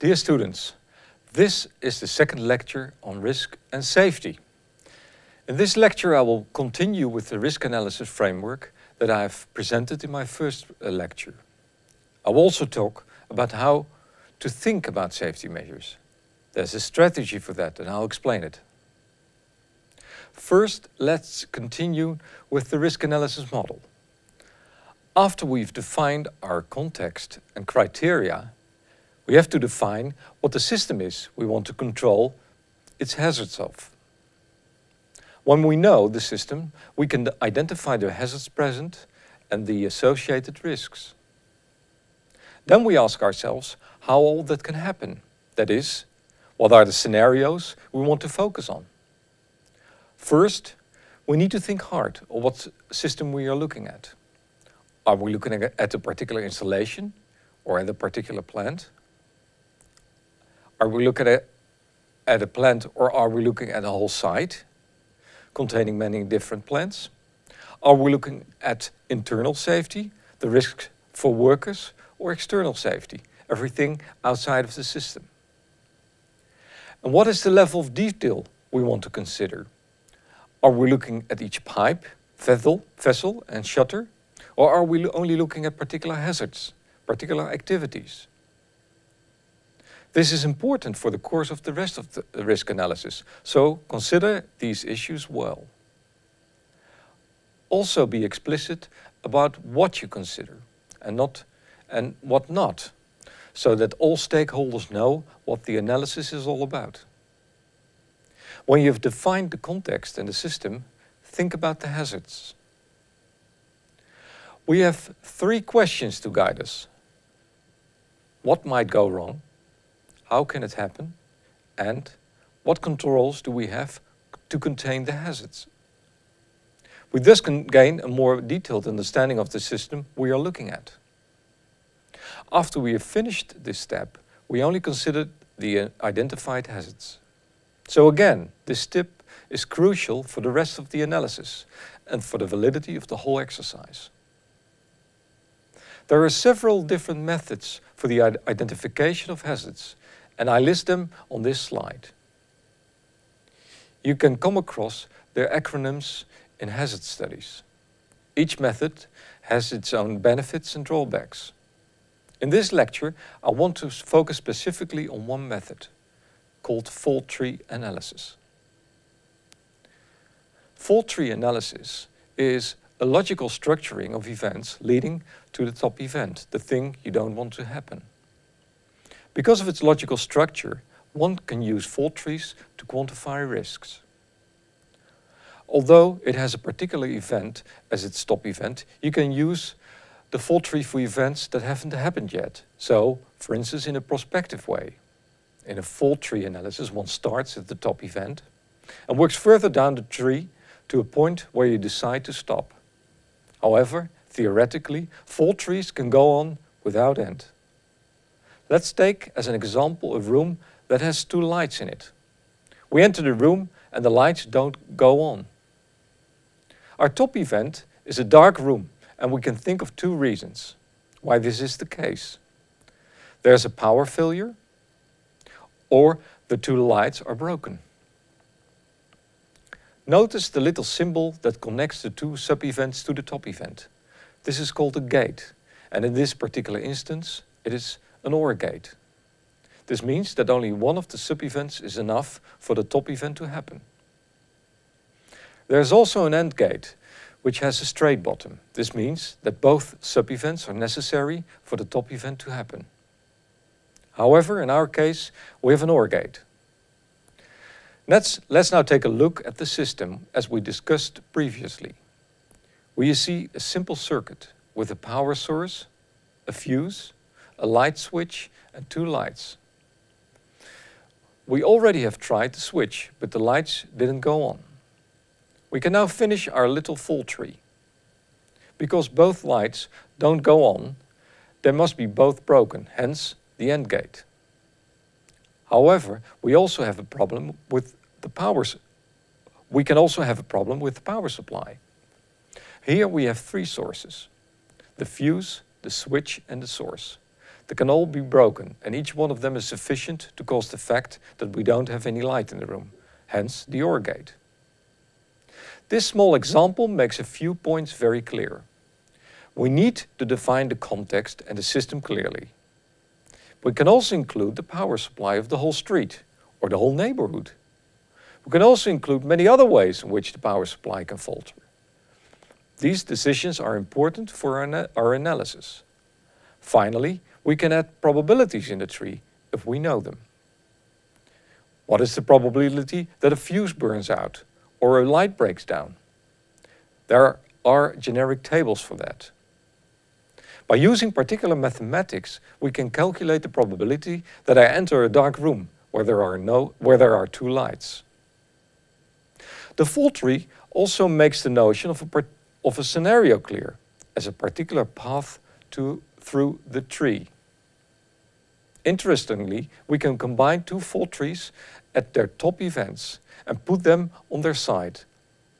Dear students, this is the second lecture on risk and safety. In this lecture I will continue with the risk analysis framework that I have presented in my first uh, lecture. I will also talk about how to think about safety measures. There's a strategy for that and I'll explain it. First, let's continue with the risk analysis model. After we've defined our context and criteria, we have to define what the system is we want to control its hazards of. When we know the system, we can identify the hazards present and the associated risks. Then we ask ourselves how all that can happen. That is, what are the scenarios we want to focus on? First, we need to think hard on what system we are looking at. Are we looking at a particular installation or at a particular plant? Are we looking at, at a plant or are we looking at a whole site containing many different plants? Are we looking at internal safety, the risks for workers, or external safety, everything outside of the system? And what is the level of detail we want to consider? Are we looking at each pipe, vessel, vessel and shutter? Or are we only looking at particular hazards, particular activities? This is important for the course of the rest of the risk analysis, so consider these issues well. Also be explicit about what you consider and not and what not, so that all stakeholders know what the analysis is all about. When you've defined the context and the system, think about the hazards. We have three questions to guide us. What might go wrong? How can it happen? And what controls do we have to contain the hazards? We thus can gain a more detailed understanding of the system we are looking at. After we have finished this step, we only consider the uh, identified hazards. So again, this step is crucial for the rest of the analysis and for the validity of the whole exercise. There are several different methods for the identification of hazards, and I list them on this slide. You can come across their acronyms in hazard studies. Each method has its own benefits and drawbacks. In this lecture, I want to focus specifically on one method, called fault tree analysis. Fault tree analysis is a logical structuring of events leading to the top event, the thing you don't want to happen. Because of its logical structure, one can use fault trees to quantify risks. Although it has a particular event as its top event, you can use the fault tree for events that haven't happened yet. So, for instance, in a prospective way. In a fault tree analysis, one starts at the top event and works further down the tree to a point where you decide to stop. However, theoretically, fault trees can go on without end. Let's take as an example a room that has two lights in it. We enter the room and the lights don't go on. Our top event is a dark room and we can think of two reasons why this is the case. There's a power failure or the two lights are broken. Notice the little symbol that connects the two sub-events to the top event. This is called a gate, and in this particular instance, it is an OR gate. This means that only one of the sub-events is enough for the top event to happen. There is also an AND gate, which has a straight bottom. This means that both sub-events are necessary for the top event to happen. However, in our case, we have an OR gate. Let's, let's now take a look at the system as we discussed previously. We see a simple circuit with a power source, a fuse, a light switch and two lights. We already have tried the switch, but the lights didn't go on. We can now finish our little fault tree. Because both lights don't go on, they must be both broken, hence the AND gate. However, we also have a problem with the power. We can also have a problem with the power supply. Here we have three sources, the fuse, the switch and the source. They can all be broken, and each one of them is sufficient to cause the fact that we don't have any light in the room, hence the OR gate. This small example makes a few points very clear. We need to define the context and the system clearly. We can also include the power supply of the whole street or the whole neighborhood. We can also include many other ways in which the power supply can falter. These decisions are important for our, our analysis. Finally, we can add probabilities in the tree if we know them. What is the probability that a fuse burns out or a light breaks down? There are generic tables for that. By using particular mathematics, we can calculate the probability that I enter a dark room where there are, no, where there are two lights. The fault tree also makes the notion of a, of a scenario clear as a particular path to, through the tree. Interestingly, we can combine two fault trees at their top events and put them on their side,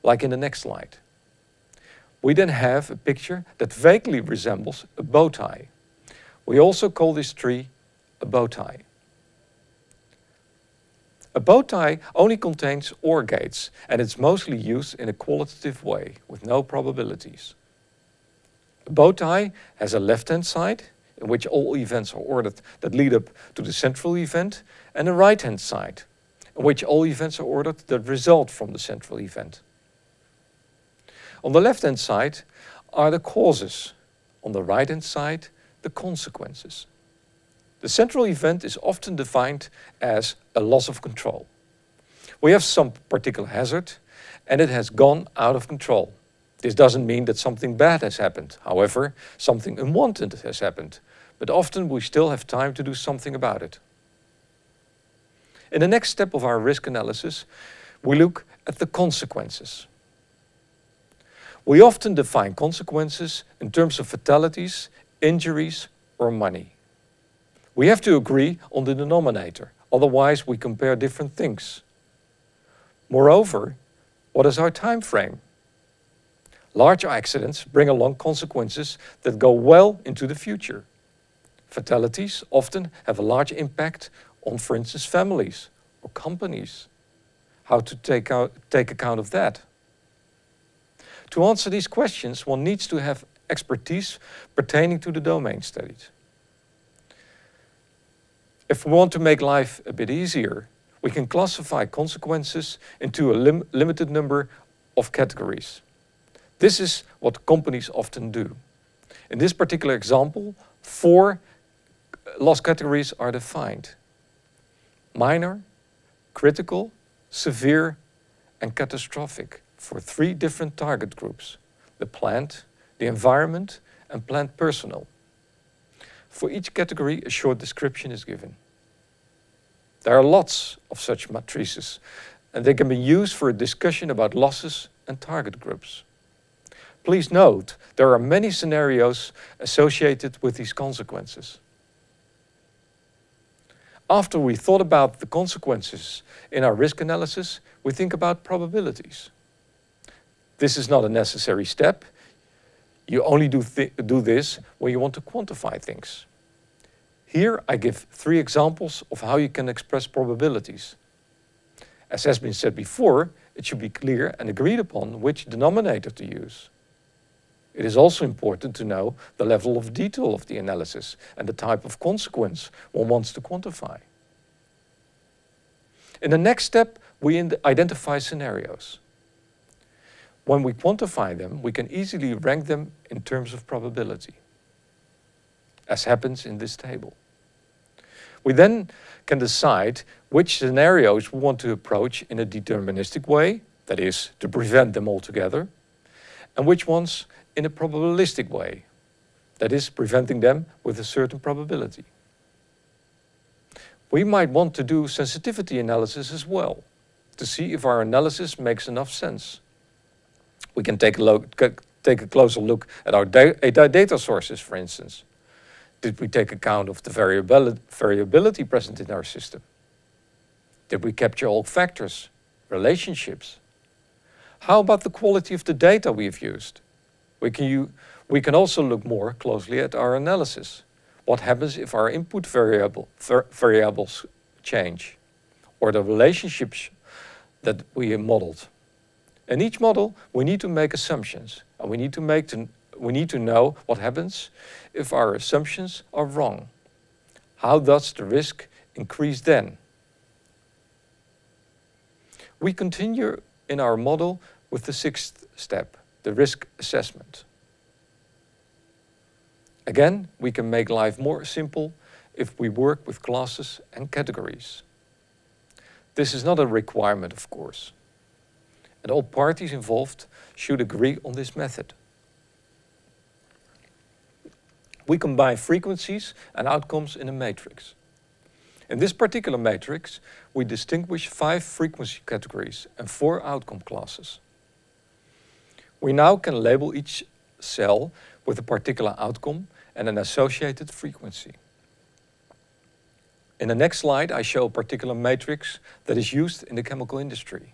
like in the next slide we then have a picture that vaguely resembles a bow tie. We also call this tree a bow tie. A bow tie only contains OR gates and it's mostly used in a qualitative way with no probabilities. Bow tie has a left-hand side in which all events are ordered that lead up to the central event and a right-hand side in which all events are ordered that result from the central event. On the left-hand side are the causes. On the right-hand side, the consequences. The central event is often defined as a loss of control. We have some particular hazard and it has gone out of control. This doesn't mean that something bad has happened. However, something unwanted has happened. But often we still have time to do something about it. In the next step of our risk analysis, we look at the consequences. We often define consequences in terms of fatalities, injuries or money. We have to agree on the denominator, otherwise we compare different things. Moreover, what is our time frame? Large accidents bring along consequences that go well into the future. Fatalities often have a large impact on, for instance, families or companies. How to take, out, take account of that? To answer these questions, one needs to have expertise pertaining to the domain studied. If we want to make life a bit easier, we can classify consequences into a lim limited number of categories. This is what companies often do. In this particular example, four loss categories are defined. Minor, critical, severe, and catastrophic for three different target groups, the plant, the environment, and plant personnel. For each category, a short description is given. There are lots of such matrices, and they can be used for a discussion about losses and target groups. Please note, there are many scenarios associated with these consequences. After we thought about the consequences in our risk analysis, we think about probabilities. This is not a necessary step. You only do, th do this when you want to quantify things. Here I give three examples of how you can express probabilities. As has been said before, it should be clear and agreed upon which denominator to use. It is also important to know the level of detail of the analysis and the type of consequence one wants to quantify. In the next step, we identify scenarios. When we quantify them, we can easily rank them in terms of probability, as happens in this table. We then can decide which scenarios we want to approach in a deterministic way, that is, to prevent them altogether, and which ones in a probabilistic way, that is, preventing them with a certain probability. We might want to do sensitivity analysis as well, to see if our analysis makes enough sense we can take a, look, take a closer look at our data sources, for instance. Did we take account of the variability present in our system? Did we capture all factors, relationships? How about the quality of the data we've used? We can, we can also look more closely at our analysis. what happens if our input variable, variables change, or the relationships that we modeled. In each model, we need to make assumptions, and we need to make we need to know what happens if our assumptions are wrong. How does the risk increase then? We continue in our model with the sixth step, the risk assessment. Again, we can make life more simple if we work with classes and categories. This is not a requirement, of course, and all parties involved should agree on this method. We combine frequencies and outcomes in a matrix. In this particular matrix, we distinguish five frequency categories and four outcome classes. We now can label each cell with a particular outcome and an associated frequency. In the next slide, I show a particular matrix that is used in the chemical industry.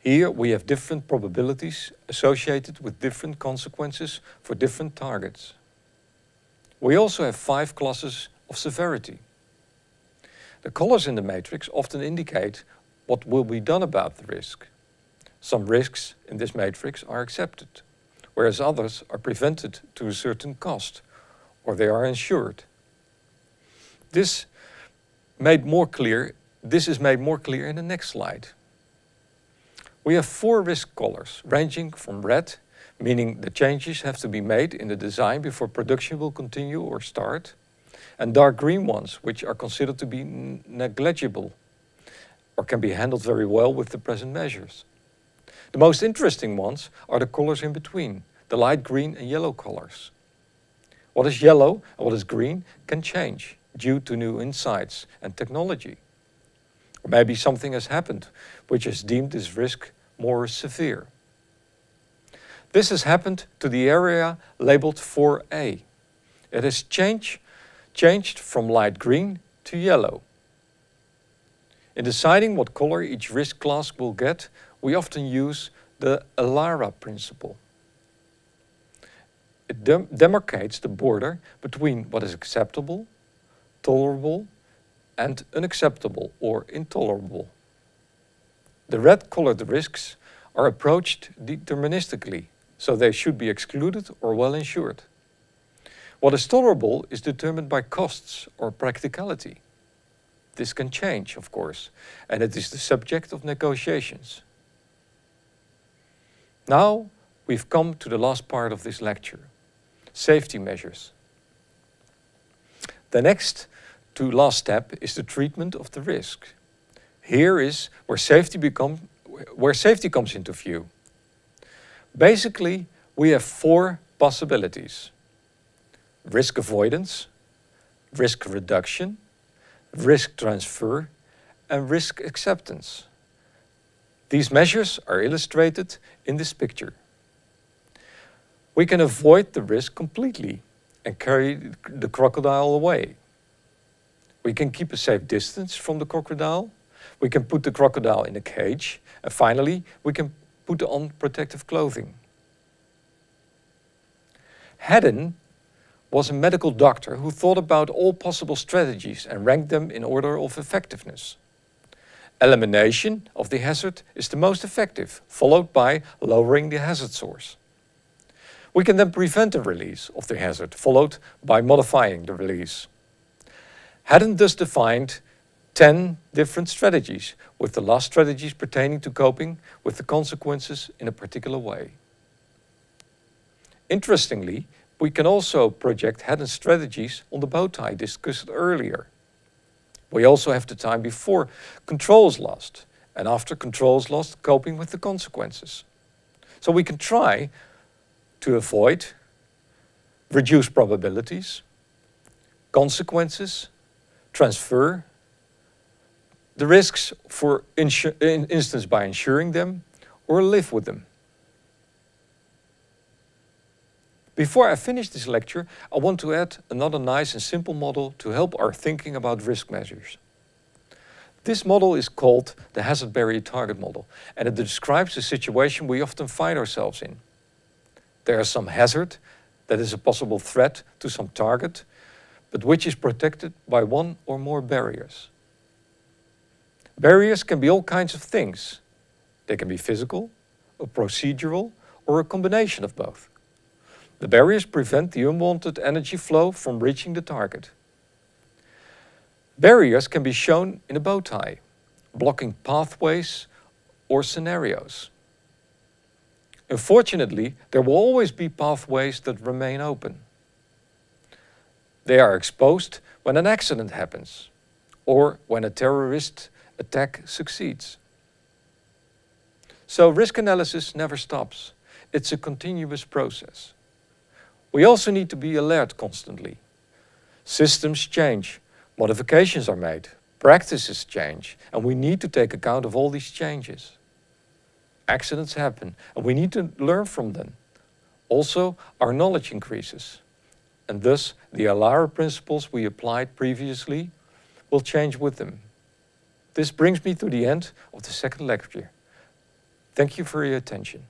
Here we have different probabilities associated with different consequences for different targets. We also have five classes of severity. The colors in the matrix often indicate what will be done about the risk. Some risks in this matrix are accepted, whereas others are prevented to a certain cost, or they are insured. This made more clear, this is made more clear in the next slide. We have four risk colors, ranging from red, meaning the changes have to be made in the design before production will continue or start, and dark green ones, which are considered to be negligible or can be handled very well with the present measures. The most interesting ones are the colors in between, the light green and yellow colors. What is yellow and what is green can change due to new insights and technology. Or maybe something has happened which has deemed this risk more severe. This has happened to the area labeled 4A. It has changed changed from light green to yellow. In deciding what color each risk class will get, we often use the ALARA principle. It dem demarcates the border between what is acceptable, tolerable, and unacceptable or intolerable. The red colored risks are approached deterministically, so they should be excluded or well insured. What is tolerable is determined by costs or practicality. This can change, of course, and it is the subject of negotiations. Now we've come to the last part of this lecture, safety measures. The next to last step is the treatment of the risk. Here is where safety, become, where safety comes into view. Basically, we have four possibilities risk avoidance, risk reduction, risk transfer, and risk acceptance. These measures are illustrated in this picture. We can avoid the risk completely and carry the crocodile away. We can keep a safe distance from the crocodile. We can put the crocodile in a cage. And finally, we can put on protective clothing. Haddon was a medical doctor who thought about all possible strategies and ranked them in order of effectiveness. Elimination of the hazard is the most effective, followed by lowering the hazard source. We can then prevent the release of the hazard, followed by modifying the release. Haddon thus defined 10 different strategies, with the last strategies pertaining to coping with the consequences in a particular way. Interestingly, we can also project Haddon's strategies on the bow tie discussed earlier. We also have the time before control is lost and after control is lost, coping with the consequences. So we can try to avoid, reduce probabilities, consequences, transfer, the risks for instance by insuring them or live with them. Before I finish this lecture, I want to add another nice and simple model to help our thinking about risk measures. This model is called the hazard barrier target model, and it describes the situation we often find ourselves in. There is some hazard that is a possible threat to some target, but which is protected by one or more barriers. Barriers can be all kinds of things. They can be physical, or procedural, or a combination of both. The barriers prevent the unwanted energy flow from reaching the target. Barriers can be shown in a bow tie, blocking pathways or scenarios. Unfortunately, there will always be pathways that remain open. They are exposed when an accident happens or when a terrorist attack succeeds. So risk analysis never stops. It's a continuous process. We also need to be alert constantly. Systems change, modifications are made, practices change, and we need to take account of all these changes. Accidents happen, and we need to learn from them. Also, our knowledge increases, and thus the ALARA principles we applied previously will change with them. This brings me to the end of the second lecture. Thank you for your attention.